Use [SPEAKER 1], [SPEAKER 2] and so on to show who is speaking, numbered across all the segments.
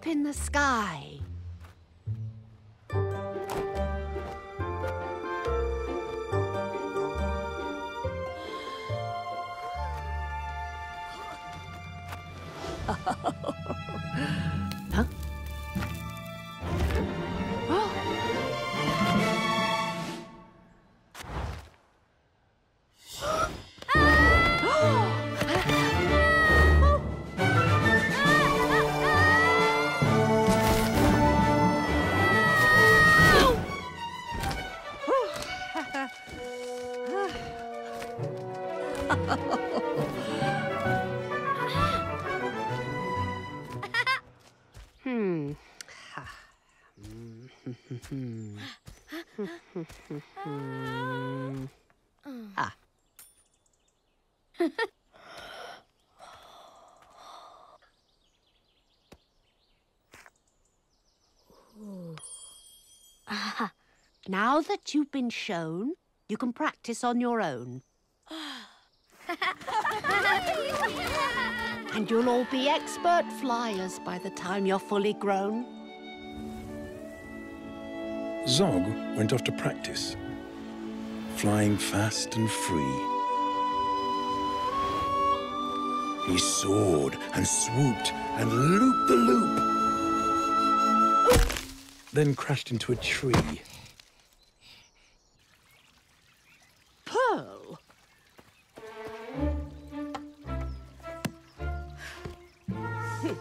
[SPEAKER 1] up in the sky. Hmm. ah. Now that you've been shown, you can practice on your own. and you'll all be expert flyers by the time you're fully grown.
[SPEAKER 2] Zog went off to practice, flying fast and free. He soared and swooped and looped the loop. Then crashed into a tree.
[SPEAKER 1] Pearl! Hmm.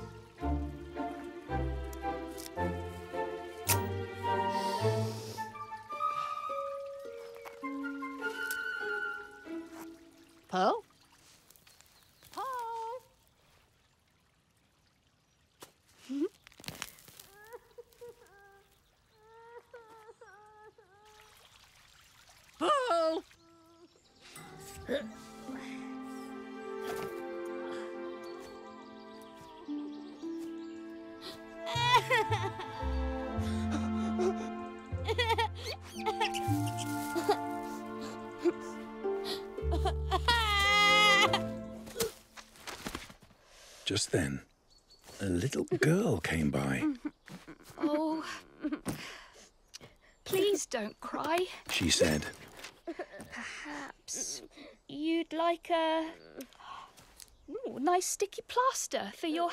[SPEAKER 1] Pearl? Pearl? Pearl!
[SPEAKER 2] Just then, a little girl came by.
[SPEAKER 3] Oh. Please don't cry.
[SPEAKER 2] She said,
[SPEAKER 3] Perhaps like a Ooh, nice sticky plaster for your